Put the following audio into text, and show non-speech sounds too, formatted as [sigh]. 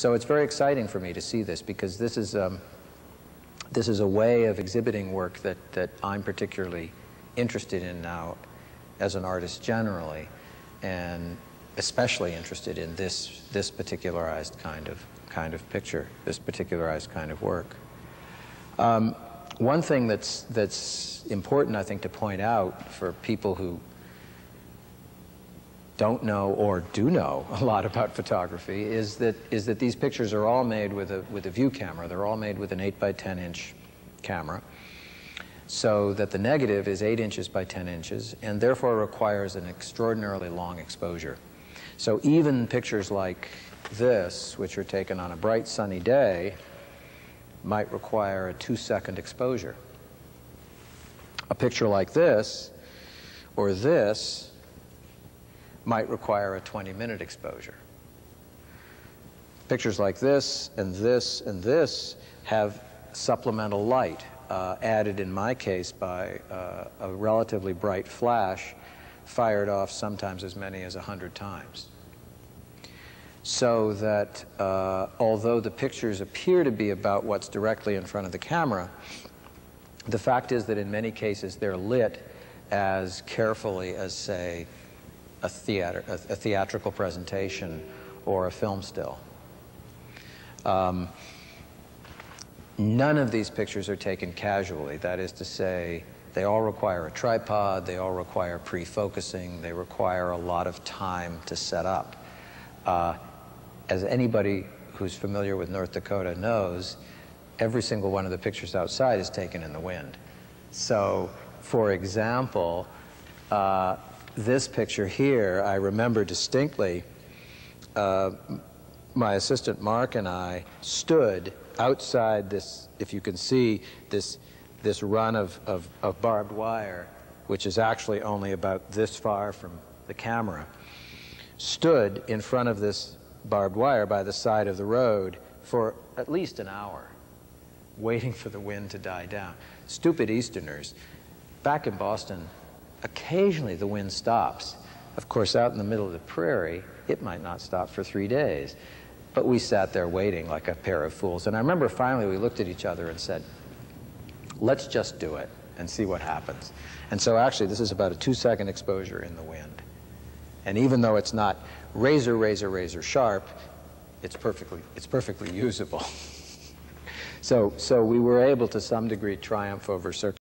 So it's very exciting for me to see this because this is, um, this is a way of exhibiting work that, that I'm particularly interested in now as an artist generally, and especially interested in this, this particularized kind of, kind of picture, this particularized kind of work. Um, one thing that's, that's important, I think, to point out for people who don't know or do know a lot about photography is that, is that these pictures are all made with a, with a view camera. They're all made with an 8 by 10 inch camera so that the negative is 8 inches by 10 inches and therefore requires an extraordinarily long exposure. So even pictures like this, which are taken on a bright sunny day, might require a two second exposure. A picture like this or this might require a 20 minute exposure. Pictures like this and this and this have supplemental light uh, added in my case by uh, a relatively bright flash fired off sometimes as many as 100 times so that uh, although the pictures appear to be about what's directly in front of the camera, the fact is that in many cases they're lit as carefully as, say, a, theater, a, a theatrical presentation or a film still. Um, none of these pictures are taken casually. That is to say, they all require a tripod, they all require pre-focusing, they require a lot of time to set up. Uh, as anybody who's familiar with North Dakota knows, every single one of the pictures outside is taken in the wind. So, for example, uh, this picture here, I remember distinctly, uh, my assistant Mark and I stood outside this, if you can see, this, this run of, of, of barbed wire, which is actually only about this far from the camera, stood in front of this barbed wire by the side of the road for at least an hour, waiting for the wind to die down. Stupid Easterners. Back in Boston, occasionally the wind stops. Of course, out in the middle of the prairie, it might not stop for three days. But we sat there waiting like a pair of fools. And I remember finally we looked at each other and said, let's just do it and see what happens. And so actually, this is about a two second exposure in the wind. And even though it's not razor, razor, razor sharp, it's perfectly, it's perfectly [laughs] usable. so, so we were able to some degree triumph over circumstances.